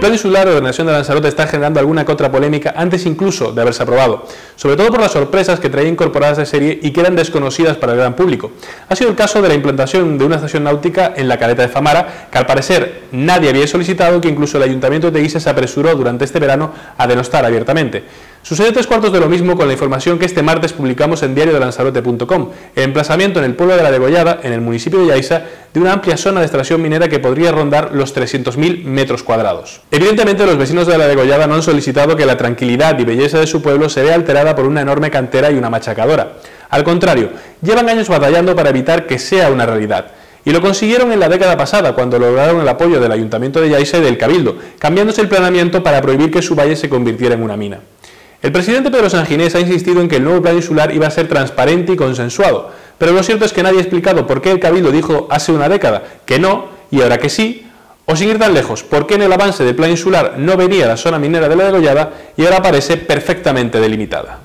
plan insular de ordenación de Lanzarote está generando alguna que otra polémica antes incluso de haberse aprobado, sobre todo por las sorpresas que traía incorporadas de serie y que eran desconocidas para el gran público. Ha sido el caso de la implantación de una estación náutica en la caleta de Famara, que al parecer nadie había solicitado que incluso el Ayuntamiento de Guise se apresuró durante este verano a denostar abiertamente. Sucede tres cuartos de lo mismo con la información que este martes publicamos en diario de Lanzarote.com, el emplazamiento en el pueblo de la Degollada, en el municipio de Yaiza, de una amplia zona de extracción minera que podría rondar los 300.000 metros cuadrados. Evidentemente los vecinos de la Degollada no han solicitado que la tranquilidad y belleza de su pueblo se vea alterada por una enorme cantera y una machacadora. Al contrario, llevan años batallando para evitar que sea una realidad. Y lo consiguieron en la década pasada, cuando lograron el apoyo del Ayuntamiento de Yaiza y del Cabildo, cambiándose el planeamiento para prohibir que su valle se convirtiera en una mina. El presidente Pedro Sanginés ha insistido en que el nuevo plan insular iba a ser transparente y consensuado, pero lo cierto es que nadie ha explicado por qué el Cabildo dijo hace una década que no y ahora que sí, o sin tan lejos, por qué en el avance del plan insular no venía la zona minera de la degollada y ahora parece perfectamente delimitada.